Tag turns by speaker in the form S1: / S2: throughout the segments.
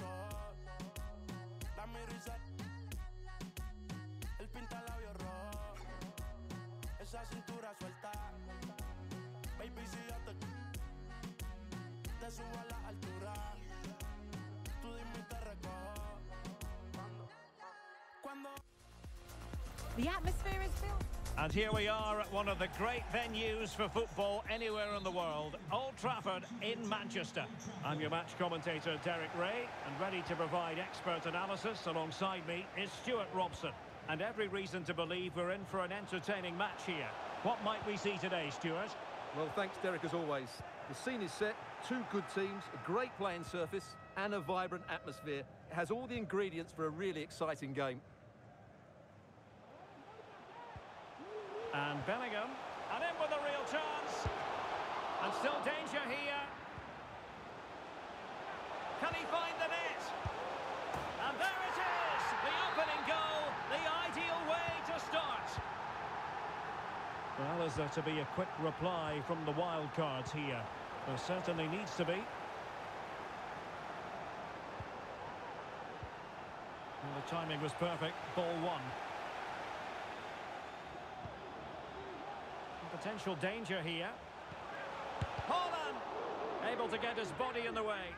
S1: ojos. La se- Él pinta labios rojos. Esa cintura suelta. Baby, si yo te, te subo a la altura, tú dime y te recojo. Cuando,
S2: The atmosphere is built.
S3: And here we are at one of the great venues for football anywhere in the world, Old Trafford in Manchester. I'm your match commentator, Derek Ray, and ready to provide expert analysis alongside me is Stuart Robson. And every reason to believe we're in for an entertaining match here. What might we see today, Stuart?
S4: Well, thanks, Derek, as always. The scene is set, two good teams, a great playing surface, and a vibrant atmosphere. It has all the ingredients for a really exciting game.
S3: And Bellingham, and in with a real chance. And still danger here. Can he find the net? And there it is, the opening goal, the ideal way to start. Well, is there to be a quick reply from the wild cards here? There certainly needs to be. Well, the timing was perfect, ball one. Potential danger here. Haaland! Able to get his body in the way.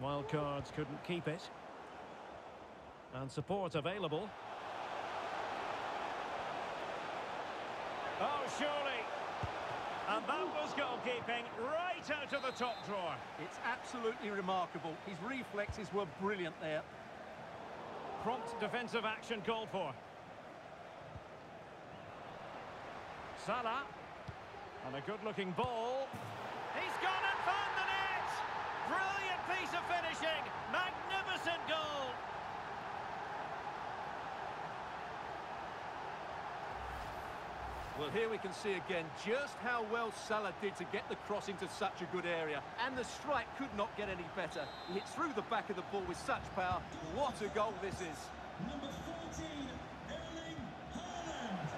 S3: Wild cards couldn't keep it. And support available. Oh, surely. And that was goalkeeping right out of the top drawer.
S4: It's absolutely remarkable. His reflexes were brilliant there.
S3: Prompt defensive action called for. Salah. And a good-looking ball. He's gone and found the net! Brilliant piece of finishing! Magnificent goal!
S4: Well, here we can see again just how well Salah did to get the cross into such a good area. And the strike could not get any better. He hit through the back of the ball with such power. What a goal this is.
S5: Number 14, Erling Haaland.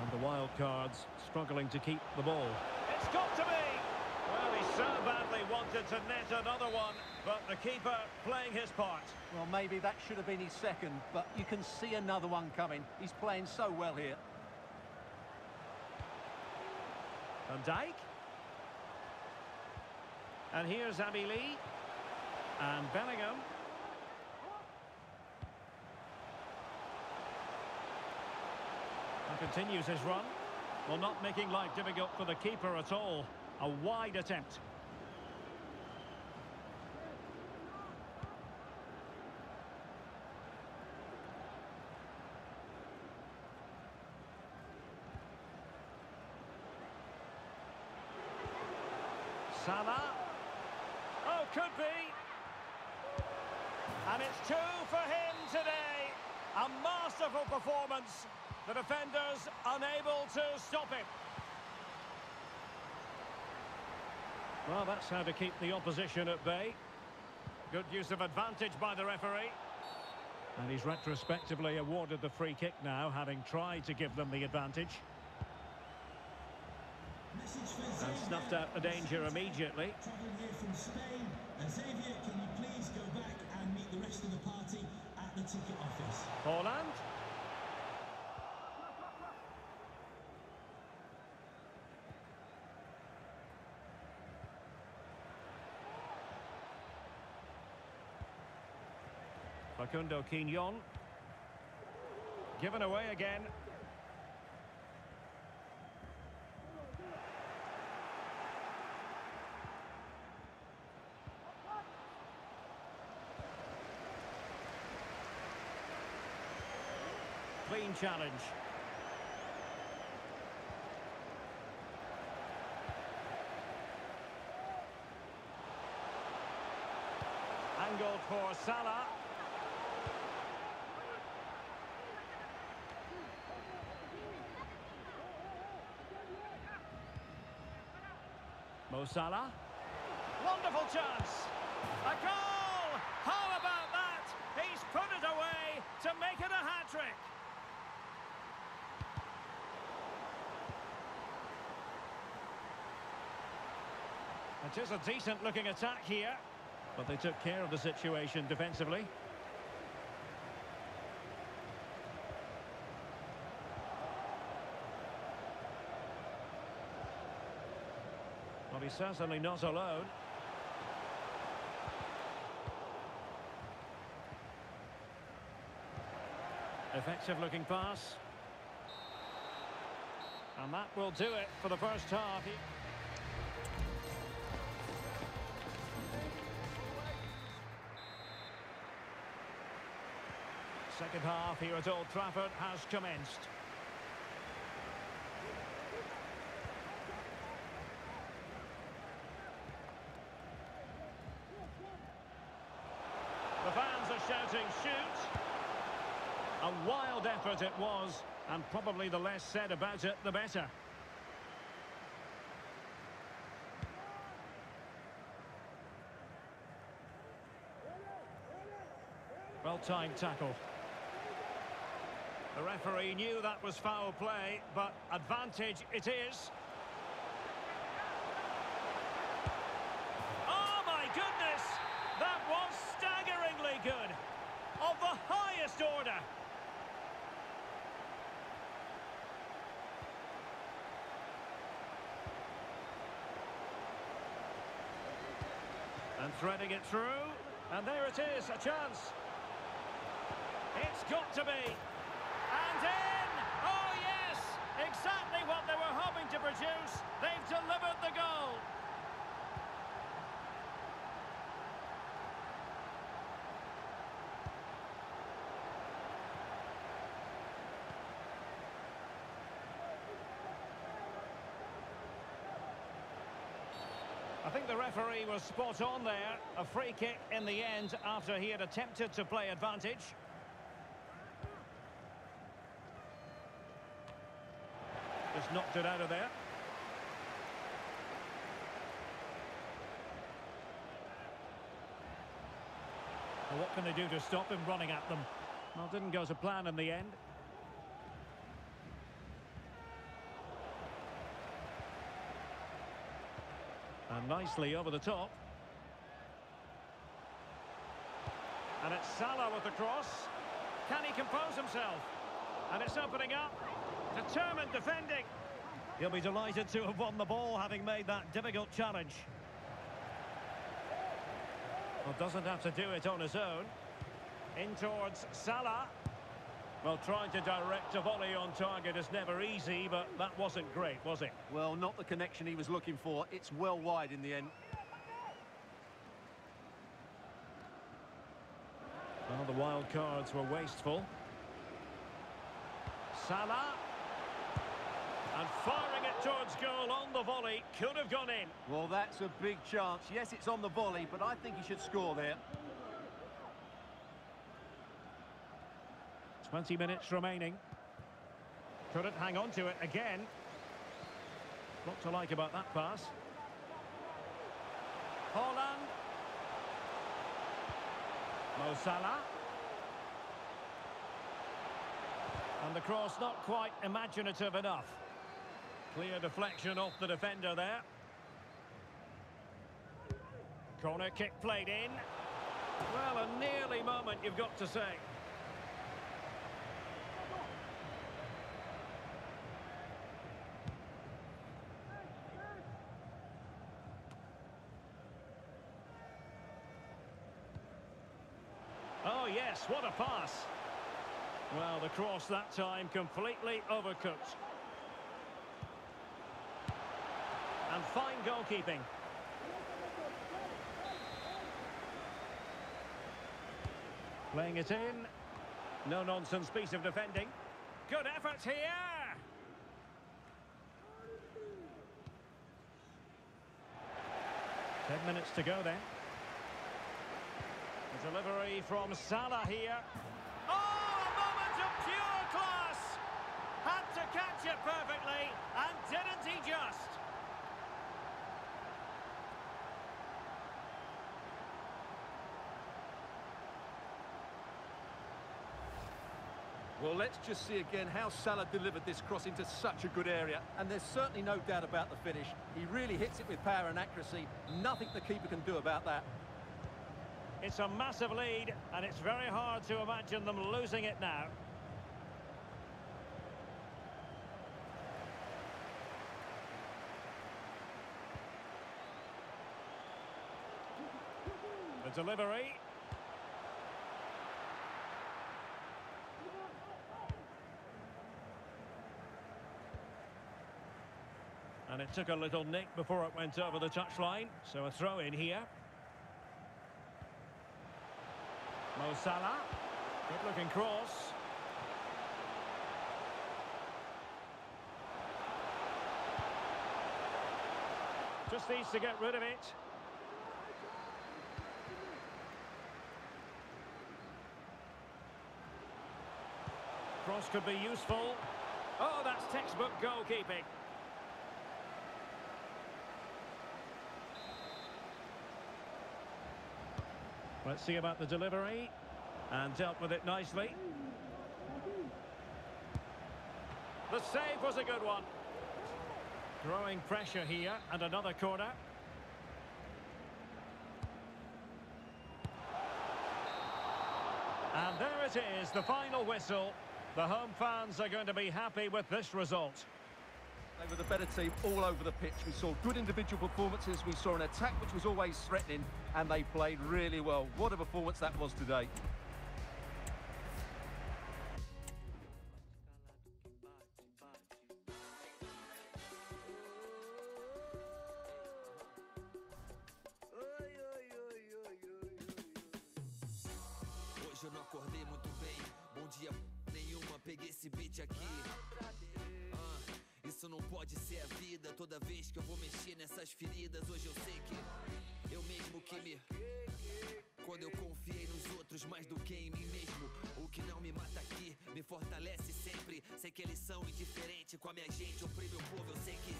S3: And the wild cards struggling to keep the ball. It's got to be! Well, he so badly wanted to net another one, but the keeper playing his part.
S4: Well, maybe that should have been his second, but you can see another one coming. He's playing so well here.
S3: Van Dijk. And here's Abby Lee. And Bellingham. And continues his run. Well, not making life difficult for the keeper at all. A wide attempt. Salah. Oh, could be. And it's two for him today. A masterful performance. The defenders unable to stop him. Well, that's how to keep the opposition at bay. Good use of advantage by the referee. And he's retrospectively awarded the free kick now, having tried to give them the advantage. And snuffed out the danger immediately.
S5: Travelling here from Spain. Uh, Xavier, can you please go back and meet the rest of the party at the ticket office?
S3: Haaland. Facundo Quignon. Given away again. Clean challenge. Angled for Salah. Mo Salah. Wonderful chance. A goal! How about that? He's put it away to make it a hat-trick. It is a decent looking attack here, but they took care of the situation defensively. Well, he's certainly not alone. Effective looking pass. And that will do it for the first half. Second half here at Old Trafford has commenced. The fans are shouting, shoot! A wild effort it was, and probably the less said about it, the better. Well-timed tackle. The referee knew that was foul play, but advantage it is. Oh my goodness! That was staggeringly good. Of the highest order. And threading it through. And there it is, a chance. It's got to be. And in! Oh, yes! Exactly what they were hoping to produce. They've delivered the goal. I think the referee was spot on there. A free kick in the end after he had attempted to play advantage. Just knocked it out of there. Well, what can they do to stop him running at them? Well, didn't go to plan in the end. And nicely over the top. And it's Salah with the cross. Can he compose himself? And it's opening up. Determined defending. He'll be delighted to have won the ball, having made that difficult challenge. Well, doesn't have to do it on his own. In towards Salah. Well, trying to direct a volley on target is never easy, but that wasn't great, was it?
S4: Well, not the connection he was looking for. It's well wide in the end.
S3: Well, the wild cards were wasteful. Salah. And firing it towards goal on the volley. Could have gone in.
S4: Well, that's a big chance. Yes, it's on the volley, but I think he should score there.
S3: 20 minutes remaining. Couldn't hang on to it again. What to like about that pass. Haaland. Mo Salah. And the cross not quite imaginative enough. Clear deflection off the defender there. Corner kick played in. Well, a nearly moment you've got to say. Oh, yes, what a pass. Well, the cross that time completely overcooked. And fine goalkeeping. Playing it in. No nonsense piece of defending. Good effort here. Ten minutes to go then. The delivery from Salah here. Oh, a moment of pure class! Had to catch it perfectly, and didn't he just?
S4: Well, let's just see again how Salah delivered this cross into such a good area. And there's certainly no doubt about the finish. He really hits it with power and accuracy. Nothing the keeper can do about that.
S3: It's a massive lead, and it's very hard to imagine them losing it now. The delivery. And it took a little nick before it went over the touchline, so a throw in here. Mo Salah. Good looking cross. Just needs to get rid of it. Cross could be useful. Oh, that's textbook goalkeeping. Let's see about the delivery. And dealt with it nicely. The save was a good one. Growing pressure here, and another corner. And there it is, the final whistle. The home fans are going to be happy with this result.
S4: They were the better team all over the pitch. We saw good individual performances. We saw an attack which was always threatening, and they played really well. What a performance that was today.
S6: Hoje eu não acordei muito bem. Bom dia, nenhuma. Peguei esse beat aqui. Não pode ser a vida. Toda vez que eu vou mexer nessas feridas, hoje eu sei que eu mesmo que me. Quando eu confiei nos outros mais do que em mim mesmo. O que não me mata aqui me fortalece sempre. Sei que eles são indiferentes com a minha gente. Oprime o povo, eu sei que.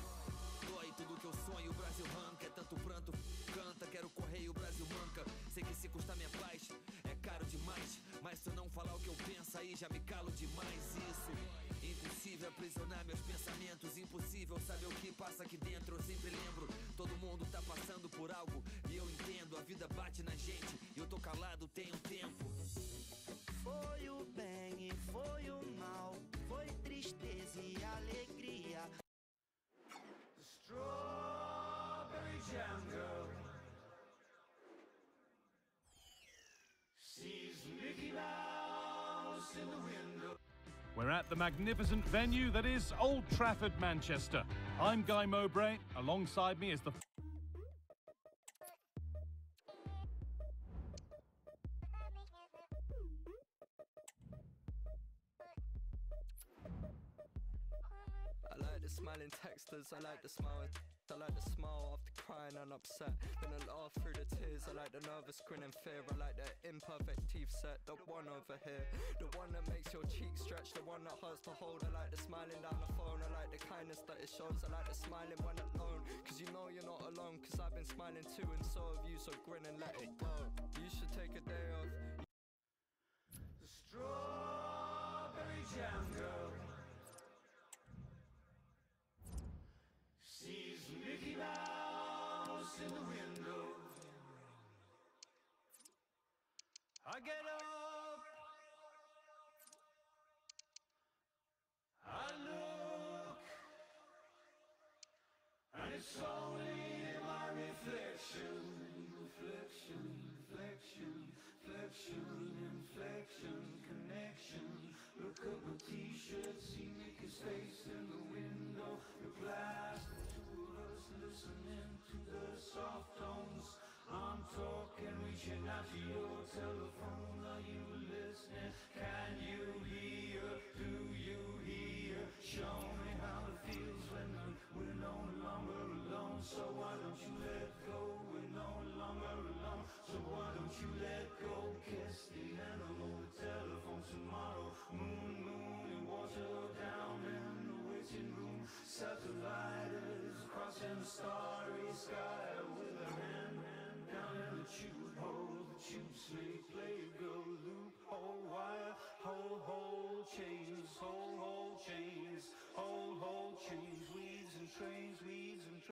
S6: Dói tudo que eu sonho, o Brasil arranca. É tanto pranto, canta. Quero correr e o Brasil manca. Sei que se custar minha paz, é caro demais. Mas se eu não falar o que eu penso, aí já me calo demais. Isso, impossível aprisionar meus pensamentos. Impossível saber o que passa aqui dentro. Eu sempre lembro, todo mundo tá passando por algo. E eu entendo, a vida bate na gente. E eu tô calado tem um tempo.
S7: Foi o bem e foi o
S8: at the magnificent venue that is Old Trafford, Manchester. I'm Guy Mowbray. Alongside me is the
S9: I like the smiling texters, I like the smile. I like the smile after crying and upset. Then I laugh through the tears. I like the nervous grin and fear. I like the imperfect teeth set. The one over here. The one that makes your cheeks stretch. The one that hurts to hold. I like the smiling down the phone. I like the kindness that it shows. I like the smiling when alone. Cause you know you're not alone. Cause I've been smiling too and so have you. So grin and let it go. You should take a day
S5: I